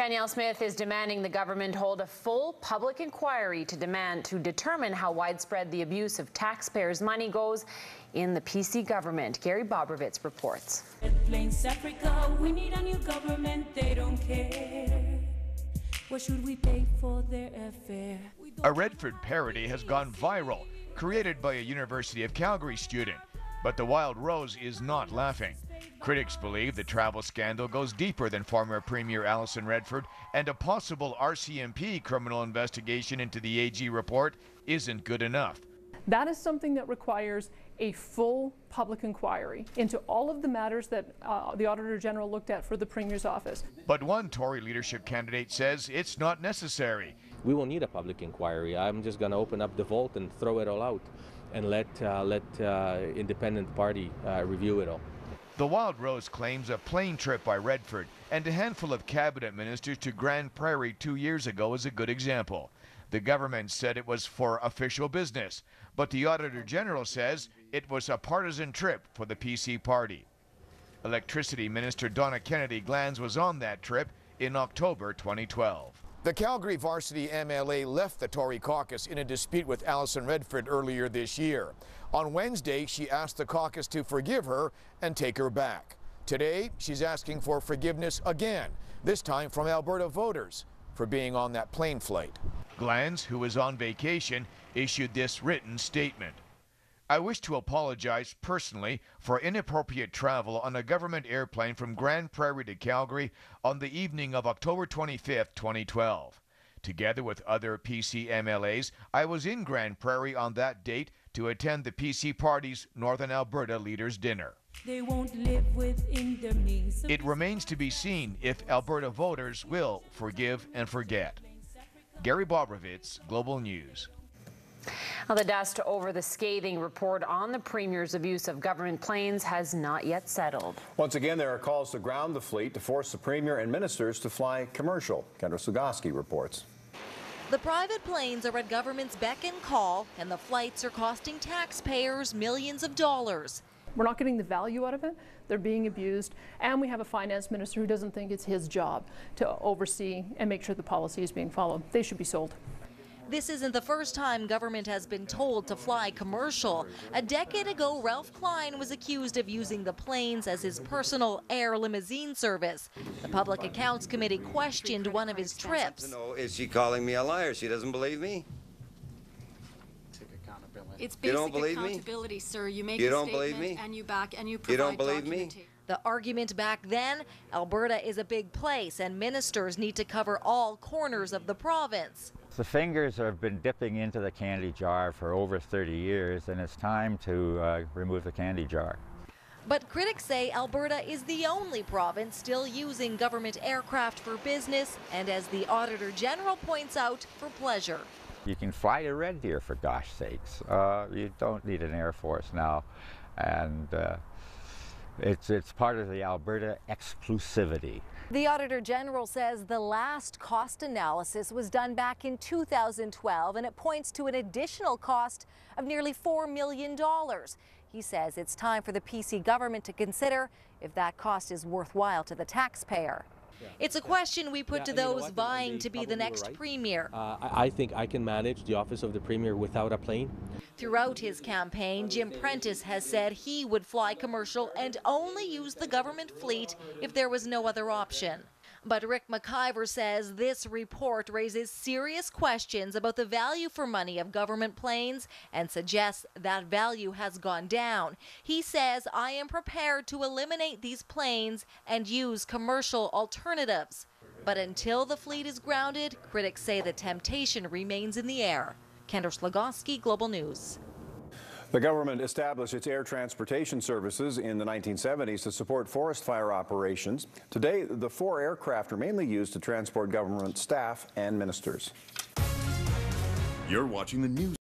Danielle Smith is demanding the government hold a full public inquiry to demand to determine how widespread the abuse of taxpayers' money goes in the PC government. Gary Bobrovitz reports. Africa, we need a new government, they don't care. What should we pay for their airfare? A Redford parody has gone viral, created by a University of Calgary student. But the Wild Rose is not laughing. Critics believe the travel scandal goes deeper than former Premier Alison Redford, and a possible RCMP criminal investigation into the AG report isn't good enough. That is something that requires a full public inquiry into all of the matters that uh, the Auditor General looked at for the Premier's office. But one Tory leadership candidate says it's not necessary. We will need a public inquiry. I'm just going to open up the vault and throw it all out and let, uh, let uh, independent party uh, review it all. The Wild Rose claims a plane trip by Redford and a handful of cabinet ministers to Grande Prairie two years ago is a good example. The government said it was for official business, but the Auditor General says it was a partisan trip for the PC party. Electricity Minister Donna Kennedy Glans was on that trip in October 2012. The Calgary varsity MLA left the Tory caucus in a dispute with Alison Redford earlier this year. On Wednesday, she asked the caucus to forgive her and take her back. Today, she's asking for forgiveness again, this time from Alberta voters for being on that plane flight. Glans, who was on vacation, issued this written statement. I wish to apologize personally for inappropriate travel on a government airplane from Grande Prairie to Calgary on the evening of October 25, 2012. Together with other PC MLAs, I was in Grande Prairie on that date to attend the PC Party's Northern Alberta Leaders Dinner. They won't live within their means. It remains to be seen if Alberta voters will forgive and forget. Gary Bobrovitz, Global News. Well, the dust over the scathing report on the Premier's abuse of government planes has not yet settled. Once again, there are calls to ground the fleet to force the Premier and ministers to fly commercial. Kendra Slugoski reports. The private planes are at government's beck and call, and the flights are costing taxpayers millions of dollars. We're not getting the value out of it. They're being abused. And we have a finance minister who doesn't think it's his job to oversee and make sure the policy is being followed. They should be sold. This isn't the first time government has been told to fly commercial. A decade ago, Ralph Klein was accused of using the planes as his personal air limousine service. The Public Accounts Committee questioned one of his trips. Is she calling me a liar? She doesn't believe me? It's You basic don't believe me? accountability, sir. You make You a don't believe statement me? and you back and you You provide don't believe me? The argument back then Alberta is a big place and ministers need to cover all corners of the province. The fingers have been dipping into the candy jar for over 30 years, and it's time to uh, remove the candy jar. But critics say Alberta is the only province still using government aircraft for business and, as the Auditor General points out, for pleasure. You can fly to Red Deer, for gosh sakes. Uh, you don't need an Air Force now. And uh, it's, it's part of the Alberta exclusivity. The Auditor General says the last cost analysis was done back in 2012 and it points to an additional cost of nearly $4 million. He says it's time for the PC government to consider if that cost is worthwhile to the taxpayer. It's a question we put Yeah, to and you know those what? vying to be the next right. premier. Uh, I, I think I can manage the office of the Premier without a plane. Throughout his campaign, Jim Prentice has said he would fly commercial and only use the government fleet if there was no other option. But Rick McIver says this report raises serious questions about the value for money of government planes and suggests that value has gone down. He says, I am prepared to eliminate these planes and use commercial alternatives. But until the fleet is grounded, critics say the temptation remains in the air. Kendra Slugoski, Global News. The government established its air transportation services in the 1970s to support forest fire operations. Today, the four aircraft are mainly used to transport government staff and ministers. You're watching the news.